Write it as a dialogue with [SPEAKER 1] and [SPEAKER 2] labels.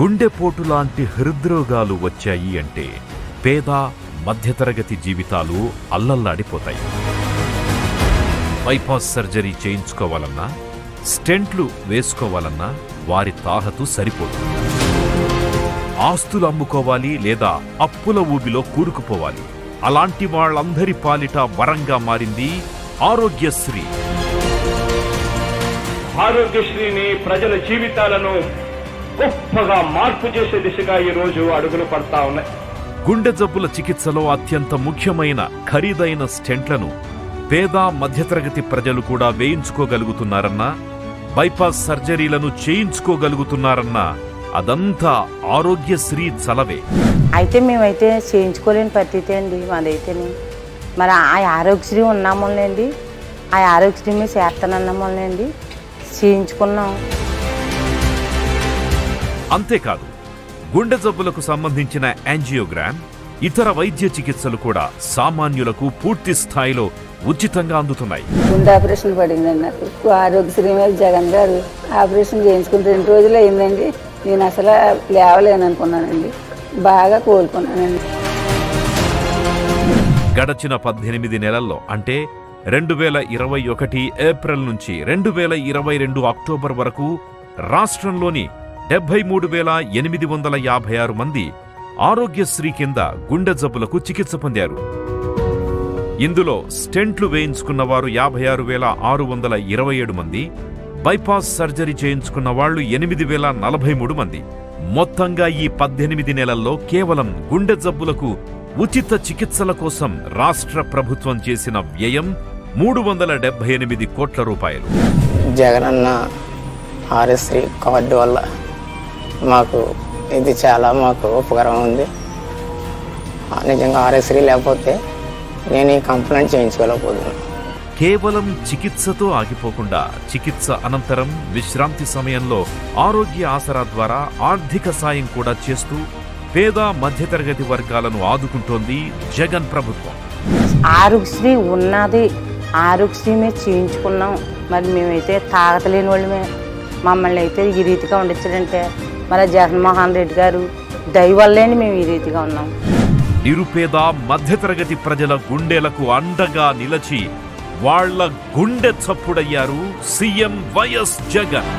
[SPEAKER 1] గుండెపోటు లాంటి హృద్రోగాలు వచ్చాయి అంటే పేద మధ్యతరగతి జీవితాలు అల్లల్లాడిపోతాయి. బైపాస్ సర్జరీ చేయించుకోవాలన్నా స్టెంట్లు వేసుకోవాలన్నా వారి తాహతు సరిపోదు. ఆస్తులు అమ్ముకోవాలి లేదా అప్పుల ఊబిలో కూరుకుపోవాలి. అలాంటి వాళ్ళందరి పాలిట వరంగా మారింది ఆరోగ్యశ్రీ.
[SPEAKER 2] ఆరోగ్యశ్రీని ప్రజల జీవితాలను గొప్పగా మార్పు చేసే దిశగా ఈ రోజు అడుగులు పడతా ఉన్నాయి.
[SPEAKER 1] గుండె జబ్బుల చికిత్సలో అత్యంత ముఖ్యమైన ఖరీదైన స్టెంట్లను పేద మధ్యతరగతి ప్రజలు కూడా వేయించుకోగలుగుతున్నారన్నా బైపాస్ సర్జరీలను చేయించుకోగలుగుతున్నారన్నా అదంతా ఆరోగ్యశ్రీ చలవే.
[SPEAKER 3] అయితే మేమైతే చేయించుకోలేని పరిస్థితి అండి మాదైతేని. మరి ఆ ఆరోగ్యశ్రీ ఉన్నామోలేండి ఆ ఆరోగ్యశ్రీ మీద చేస్తానన్నామోలేండి చేయించుకున్నాం.
[SPEAKER 1] అంతేకాదు గుండె జబ్బులకు సంబంధించిన యాంజియోగ్రామ్ ఇతర వైద్య చికిత్సలు కూడా సామాన్యులకు పూర్తి స్థాయిలో ఉచితంగా అందుతున్నాయి.
[SPEAKER 4] గుండె ఆపరేషన్ పడిందండి నాకు. ఆరోగ్యశ్రీ మీద జగన్ గారు ఆపరేషన్ చేయించుకుని రెండు రోజులు అయిందండి. నేను అసలు లేవలేను అనుకున్నానండి. బాగా కోలుకున్నానండి.
[SPEAKER 1] గడచిన పద్దెనిమిది నెలల్లో అంటే రెండు వేల ఇరవై ఒకటి ఏప్రిల్ నుంచి రెండు వేల ఇరవై రెండు అక్టోబర్ వరకు రాష్ట్రంలోని డెబ్బై మూడు వేల ఎనిమిది వందల యాభై ఆరు మంది ఆరోగ్యశ్రీ కింద గుండె జబ్బులకు చికిత్స పొందారు. ఇందులో స్టెంట్లు వేయించుకున్న వారు యాభై ఆరు వేల ఆరు వందల ఇరవై ఏడు మంది బైపాస్ సర్జరీ చేయించుకున్న వాళ్ళు ఎనిమిది వేల నలభై మూడు మంది. మొత్తంగా ఈ పద్దెనిమిది నెలల్లో కేవలం గుండె జబ్బులకు ఉచిత చికిత్సల కోసం రాష్ట్ర ప్రభుత్వం చేసిన వ్యయం మూడు వందల డెబ్బై ఎనిమిది కోట్ల రూపాయలు.
[SPEAKER 5] జగనన్న ఆర్ఎస్శ్రీ కార్డు వల్ల మాకు ఇది చాలా మాకు ఉపకారం ఉంది. నిజంగా ఆర్ఎస్శ్రీ లేకపోతే నేను ఈ కంప్లైంట్ చేయించుకోలేకపోతున్నాను.
[SPEAKER 1] కేవలం చికిత్సతో ఆగిపోకుండా చికిత్స అనంతరం విశ్రాంతి సమయంలో ఆరోగ్య ఆసరా ద్వారా ఆర్థిక సాయం కూడా చేస్తూ పేద మధ్యతరగతి వర్గాలను ఆదుకుంటోంది జగన్ ప్రభుత్వం.
[SPEAKER 3] ఆరోగ్యశ్రీ ఉన్నది. ఆరోగ్యశ్రీ చేయించుకున్నాం. మరి మేమైతే తాగతలేని వాళ్ళమే. మమ్మల్ని అయితే ఈ రీతిగా ఉండించాడంటే మరి జగన్మోహన్ రెడ్డి గారు దయవల్లేని మేము ఈ రీతిగా ఉన్నాం.
[SPEAKER 1] నిరుపేద మధ్యతరగతి ప్రజల గుండెలకు అండగా నిలచి వాళ్ళ గుండె చప్పుడయ్యారు సీఎం వైఎస్ జగన్.